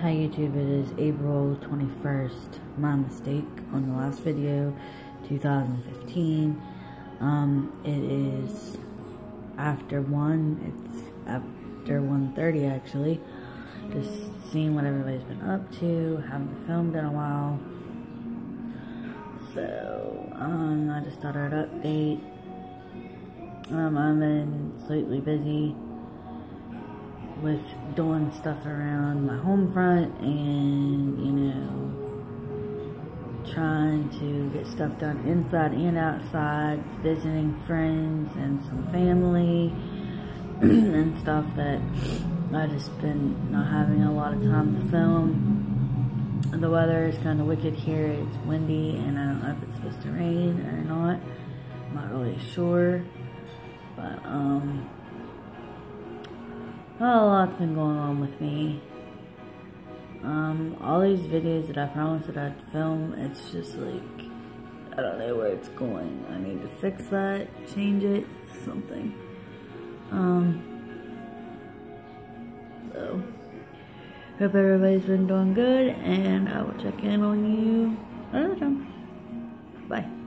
Hi YouTube, it is April 21st, my mistake on the last video, 2015. Um, it is after 1, it's after 1.30 actually. Just seeing what everybody's been up to, haven't filmed in a while. So, um, I just thought I'd update. Um, I've been slightly busy with doing stuff around my home front and, you know, trying to get stuff done inside and outside, visiting friends and some family and stuff that I just been not having a lot of time to film. The weather is kind of wicked here. It's windy and I don't know if it's supposed to rain or not. I'm not really sure. But, um, well, a lot's been going on with me. Um, all these videos that I promised that I'd film, it's just like, I don't know where it's going. I need to fix that, change it, something. Um, so, hope everybody's been doing good, and I will check in on you another time. Bye.